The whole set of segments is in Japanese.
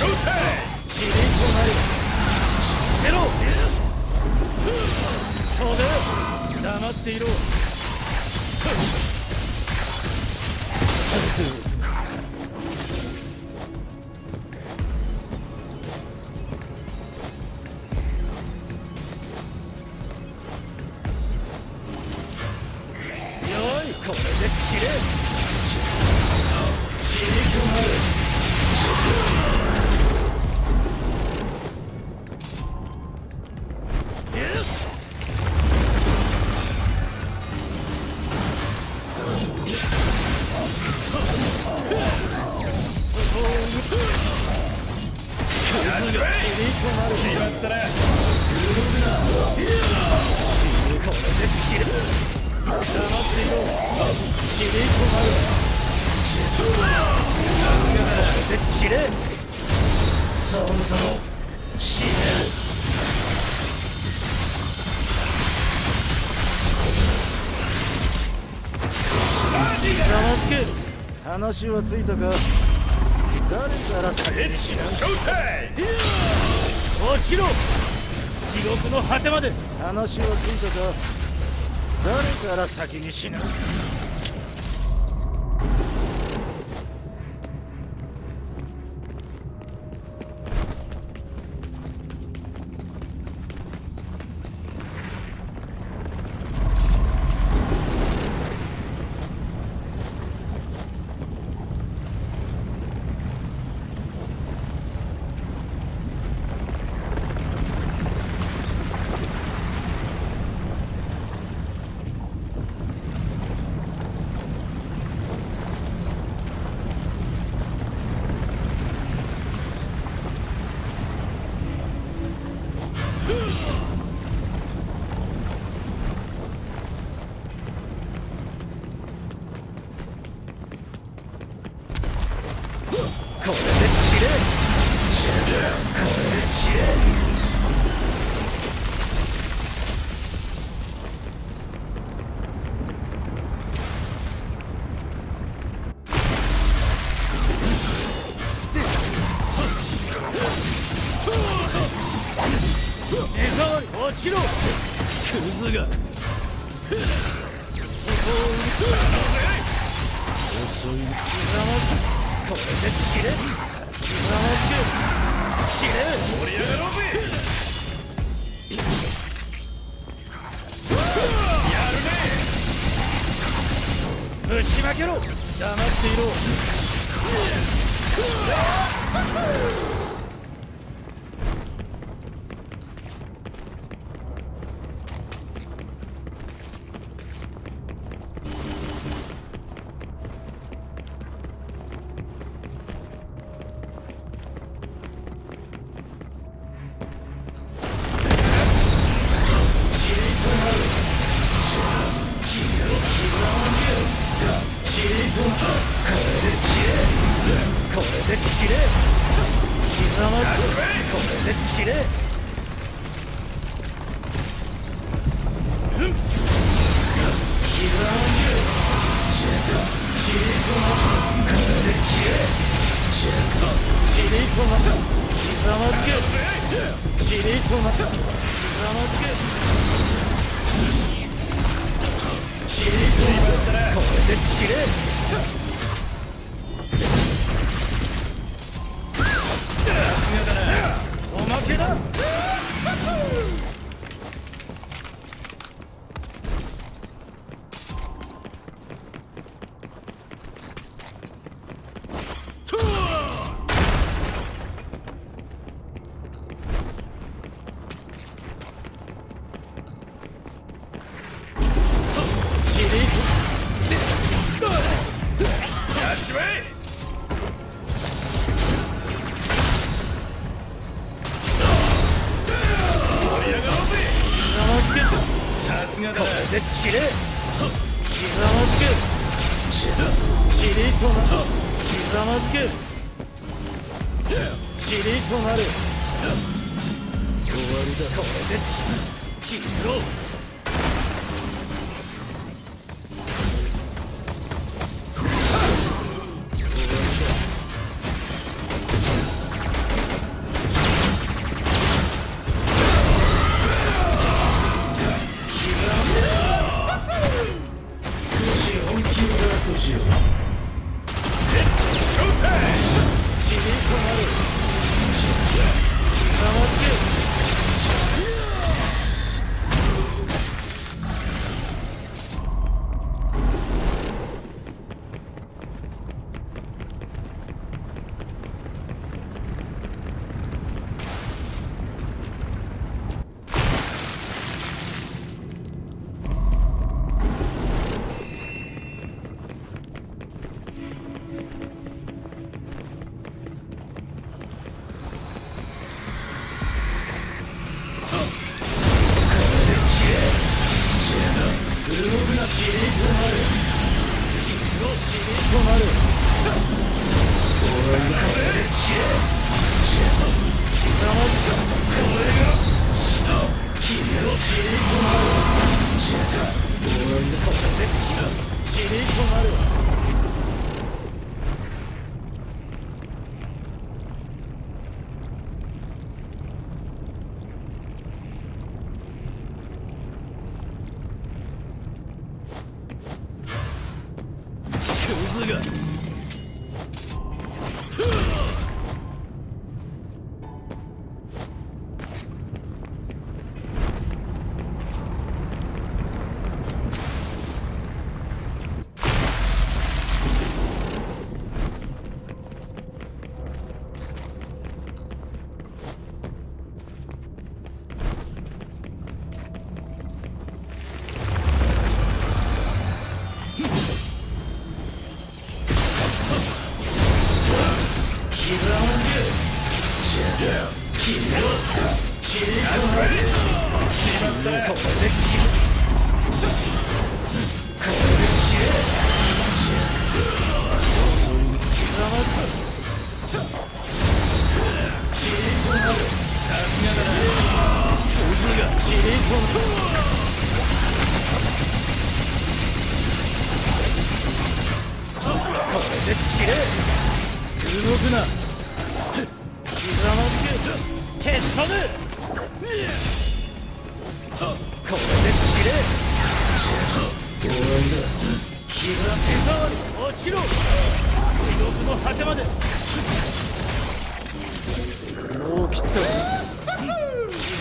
ショータイキリとなる出ろ飛べ黙っていろ決まったなこれで切れ黙っていろキリとなるこれで切れそろそろ死ねざまつけ。話はついたか？誰からさエッチなショータイム落ちろ地獄の果てまで。話はついたか誰から先に死ぬ？ちろクズが。遅い。ざまずこれで切れざまずけ切れ盛り上がろうぜぶちまけろ黙ってい。ろキリとなこれで切れ。Tira! すがだ。これ。で切れ。ひざまずけキリとなひざまずけキリとなる終わりだこれ。で消えろとなるざまつけ尻となる落ちろ。地獄の果てまで。もう切ったひ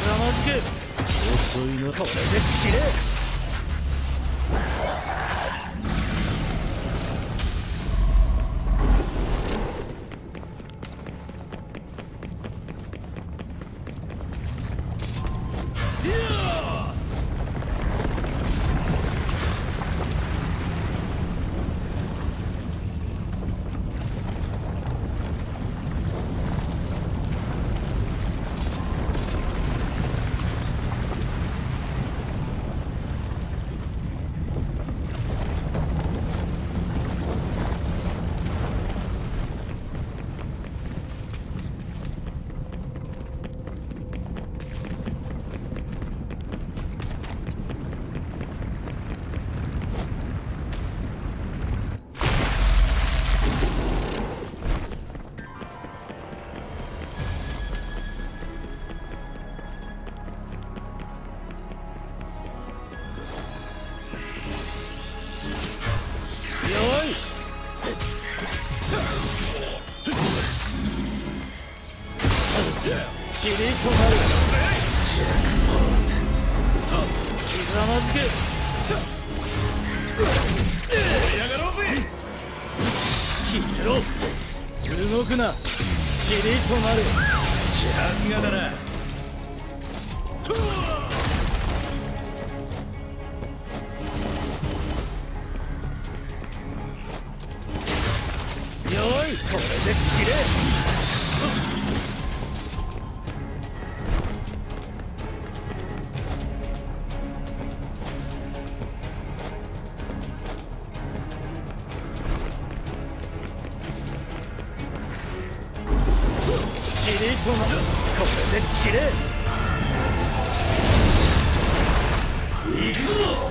ざまずけ。遅いなこれで散れ尻となるひざまずけ盛り上がろうぜ消えろ動くな尻となるさすがだなよいこれで散れ。これで散れ行くぞ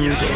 music.